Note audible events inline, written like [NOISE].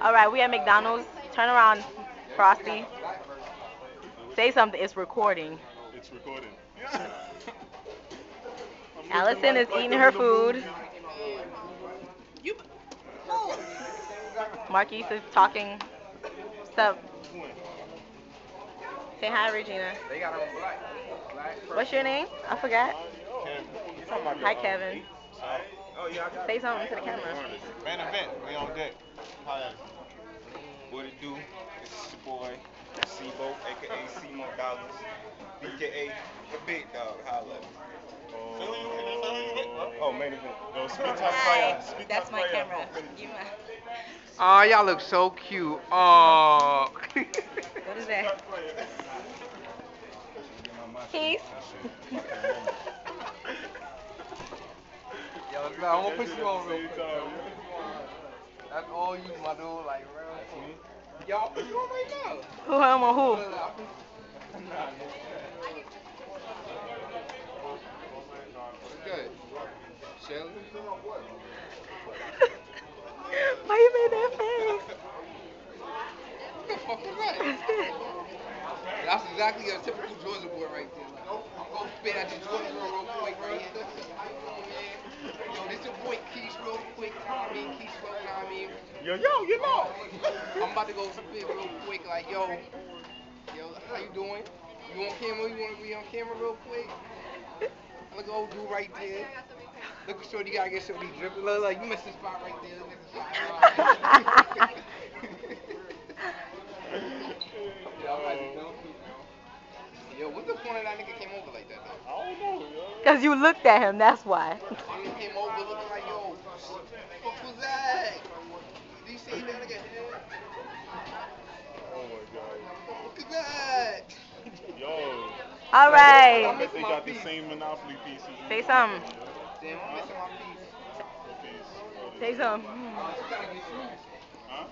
All right, we at McDonald's. Turn around, Frosty. Say something. It's recording. It's recording. [LAUGHS] Allison is eating her food. Marquise is talking. What's up? Say hi, Regina. They got on black. Black. What's your name? I forgot. Kevin. Hi, Kevin. Oh, yeah, Say something to the camera. Main event, we on deck. Holla. What it do? It's your boy, Sebo, aka Simo Dollars, BKA the Big Dog. Holla. Oh, main event. Yo, spit top Hi, fire. Spit that's my fire. camera. [LAUGHS] You my- Oh, y'all look so cute. Oh. What is that? [LAUGHS] Keith? [LAUGHS] Yo, look, I'm gonna put you on real quick. That's all you, my dude. Like, real quick. Y'all put you on right now. Who, him, or who? Look, I put- What's? Shelly? [LAUGHS] Why you made that face? What the fuck was? That's exactly a typical Georgia boy right there. Like, I'm gonna spit at the Georgia girl real quick right here. Yo, this your boy Keith real quick. You know what I mean? Keith, you know what I mean? Yo, yo, get out. I'm about to go spit real quick, like, yo, yo, how you doing? You on camera? You want to be on camera real quick? Look at old dude right there. Look at Shorty, gotta get Shorty dripping. Look, like, you missed the spot right there. Look at the spot. [LAUGHS] Yo, I'm about to go too, yo. Yo, what's the point of that nigga came over like that, though? I don't know, yo. Because you looked at him, that's why. He came over looking like, yo, what was that? See nigga? Oh my god. Look at that. Yo. All I bet they got the same Monopoly pieces. Say something. Damn, I'm missing my piece. Say something. You gotta get shoes. Huh?